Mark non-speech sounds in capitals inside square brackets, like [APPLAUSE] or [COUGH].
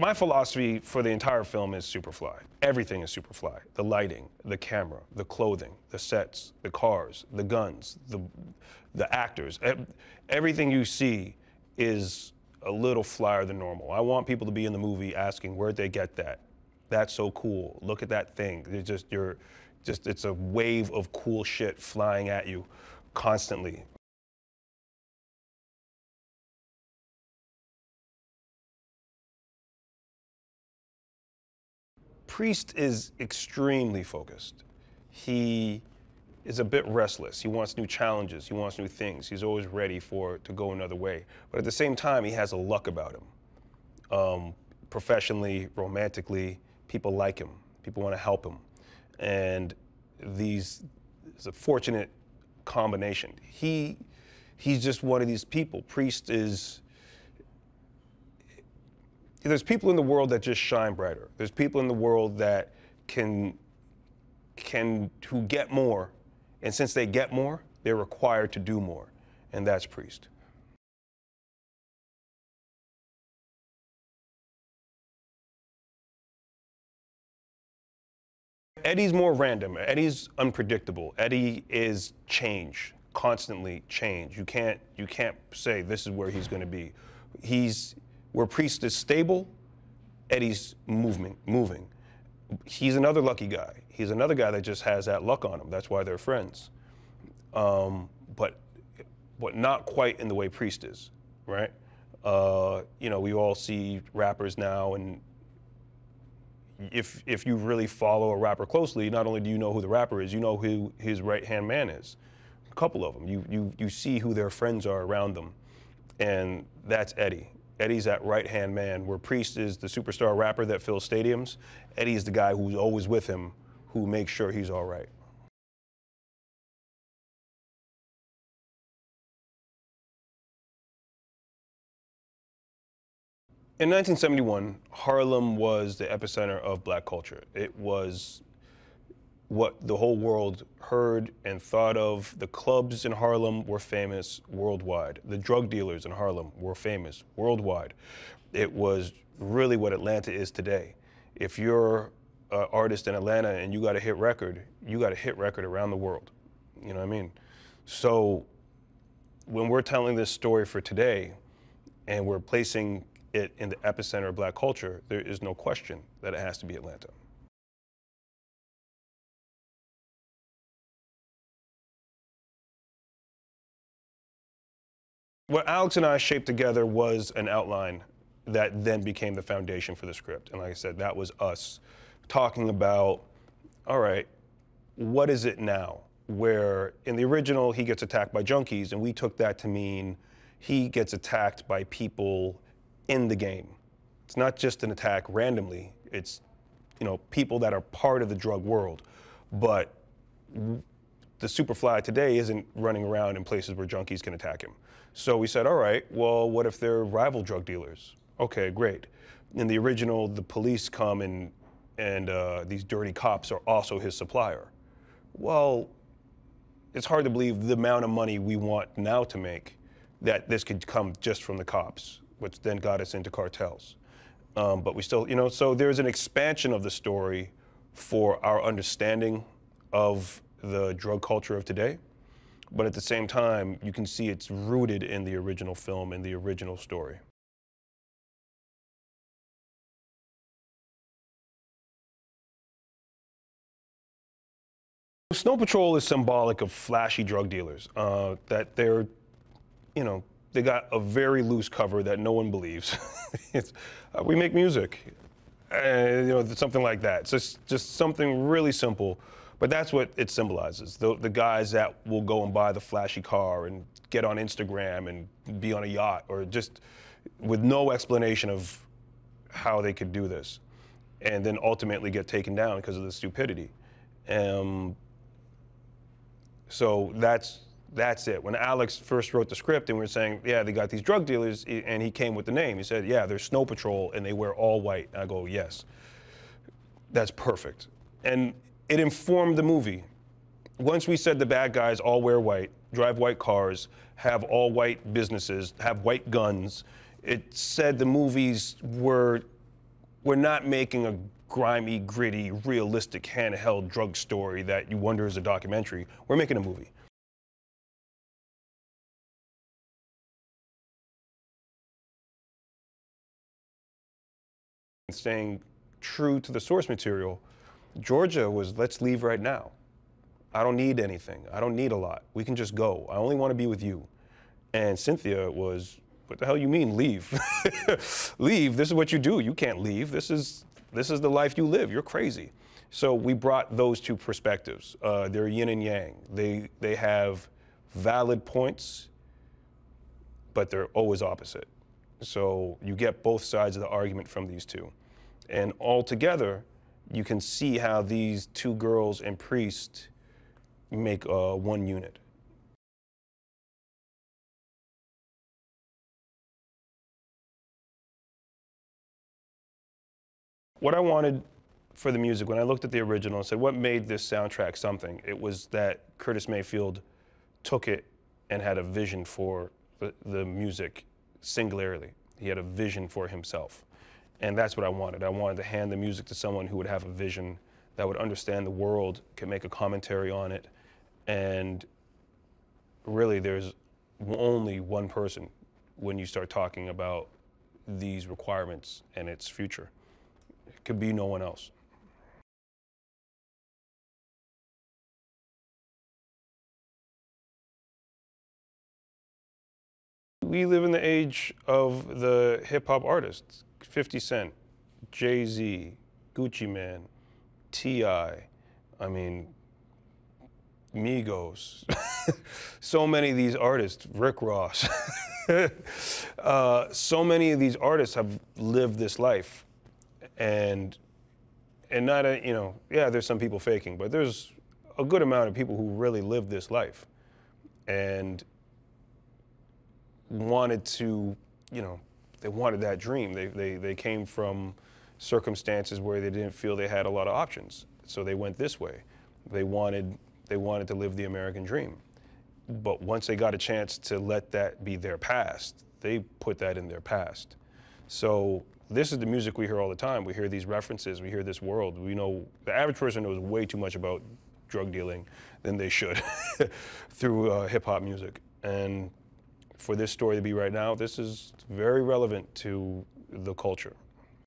My philosophy for the entire film is Superfly. Everything is Superfly. The lighting, the camera, the clothing, the sets, the cars, the guns, the, the actors. Everything you see is a little flyer than normal. I want people to be in the movie asking, where'd they get that? That's so cool. Look at that thing. It's just, you're, just, it's a wave of cool shit flying at you constantly. Priest is extremely focused. He is a bit restless. He wants new challenges. He wants new things. He's always ready for to go another way. But at the same time, he has a luck about him. Um, professionally, romantically, people like him. People want to help him, and these it's a fortunate combination. He he's just one of these people. Priest is there's people in the world that just shine brighter. There's people in the world that can can who get more, and since they get more, they're required to do more, and that's priest. Eddie's more random. Eddie's unpredictable. Eddie is change, constantly change. You can't you can't say this is where he's going to be. He's where Priest is stable, Eddie's moving, moving. He's another lucky guy. He's another guy that just has that luck on him. That's why they're friends. Um, but, but not quite in the way Priest is, right? Uh, you know, we all see rappers now, and if if you really follow a rapper closely, not only do you know who the rapper is, you know who his right hand man is. A couple of them. You you you see who their friends are around them, and that's Eddie. Eddie's that right hand man, where Priest is the superstar rapper that fills stadiums. Eddie's the guy who's always with him, who makes sure he's all right. In 1971, Harlem was the epicenter of black culture. It was what the whole world heard and thought of. The clubs in Harlem were famous worldwide. The drug dealers in Harlem were famous worldwide. It was really what Atlanta is today. If you're an artist in Atlanta and you got a hit record, you got a hit record around the world. You know what I mean? So when we're telling this story for today and we're placing it in the epicenter of black culture, there is no question that it has to be Atlanta. What Alex and I shaped together was an outline that then became the foundation for the script. And like I said, that was us talking about, all right, what is it now? Where in the original, he gets attacked by junkies, and we took that to mean he gets attacked by people in the game. It's not just an attack randomly, it's you know people that are part of the drug world. But the Superfly today isn't running around in places where junkies can attack him. So we said, all right, well, what if they're rival drug dealers? Okay, great. In the original, the police come and, and uh, these dirty cops are also his supplier. Well, it's hard to believe the amount of money we want now to make that this could come just from the cops, which then got us into cartels. Um, but we still, you know, so there's an expansion of the story for our understanding of the drug culture of today. But at the same time, you can see it's rooted in the original film and the original story. Snow Patrol is symbolic of flashy drug dealers, uh, that they're, you know, they got a very loose cover that no one believes. [LAUGHS] uh, we make music, and you know, something like that. So it's just something really simple. But that's what it symbolizes. The, the guys that will go and buy the flashy car and get on Instagram and be on a yacht or just with no explanation of how they could do this and then ultimately get taken down because of the stupidity. Um, so that's that's it. When Alex first wrote the script and we were saying, yeah, they got these drug dealers, and he came with the name. He said, yeah, they're Snow Patrol and they wear all white. And I go, yes, that's perfect. And it informed the movie. Once we said the bad guys all wear white, drive white cars, have all white businesses, have white guns, it said the movies were we're not making a grimy, gritty, realistic handheld drug story that you wonder is a documentary. We're making a movie. Staying true to the source material, Georgia was let's leave right now. I don't need anything. I don't need a lot. We can just go. I only want to be with you. And Cynthia was, what the hell you mean leave? [LAUGHS] leave. This is what you do. You can't leave. This is this is the life you live. You're crazy. So we brought those two perspectives. Uh, they're yin and yang. They they have valid points, but they're always opposite. So you get both sides of the argument from these two. And all together, you can see how these two girls and Priest make uh, one unit. What I wanted for the music, when I looked at the original and said, what made this soundtrack something? It was that Curtis Mayfield took it and had a vision for the, the music singularly. He had a vision for himself. And that's what I wanted. I wanted to hand the music to someone who would have a vision, that would understand the world, could make a commentary on it. And really, there's only one person when you start talking about these requirements and its future It could be no one else. We live in the age of the hip hop artists 50 Cent, Jay Z, Gucci Mane, T.I., I mean, Migos, [LAUGHS] so many of these artists, Rick Ross, [LAUGHS] uh, so many of these artists have lived this life and and not a you know yeah there's some people faking but there's a good amount of people who really live this life and wanted to you know they wanted that dream they, they, they came from circumstances where they didn't feel they had a lot of options so they went this way they wanted they wanted to live the american dream but once they got a chance to let that be their past they put that in their past so this is the music we hear all the time. We hear these references, we hear this world. We know the average person knows way too much about drug dealing than they should [LAUGHS] through uh, hip hop music. And for this story to be right now, this is very relevant to the culture.